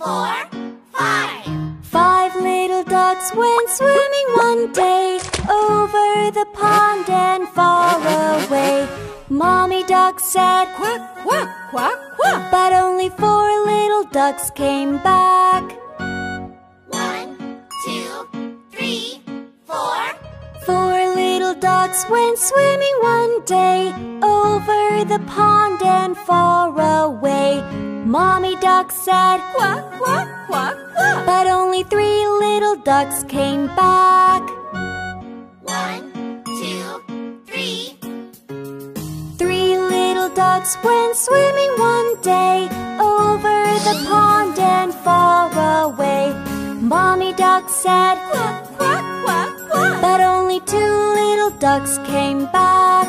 four, five. Five little ducks went swimming one day over the pond and far away. Mommy duck said quack, quack, quack, quack. But only four little ducks came back. One, two, three, four. Four little ducks went swimming one day over the pond and far away. Mommy duck said, Quack, quack, quack, quack. but only three little ducks came back. One, two, three. Three little ducks went swimming one day over the pond and far away. Mommy duck said, Quack, quack, quack, quack. but only two little ducks came back.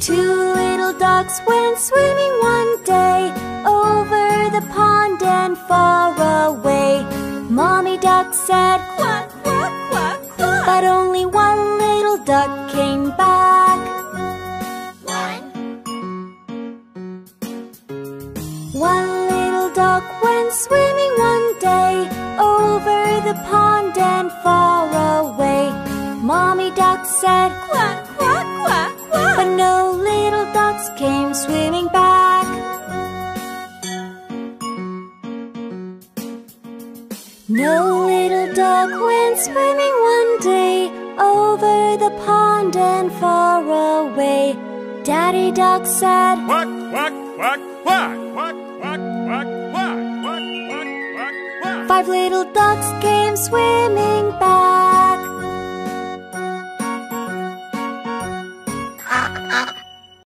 Two little ducks went swimming one day over the pond and far away. Mommy duck said, Quack, quack, quack, quack. but only one little duck came back. One, One little duck went swimming one day over the pond and far No little duck went swimming one day Over the pond and far away Daddy Duck said Quack, quack, quack, quack Quack, quack, quack, quack Quack, quack, quack, quack Five little ducks came swimming back